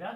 Era